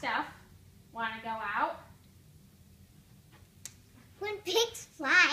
stuff. Want to go out? When pigs fly.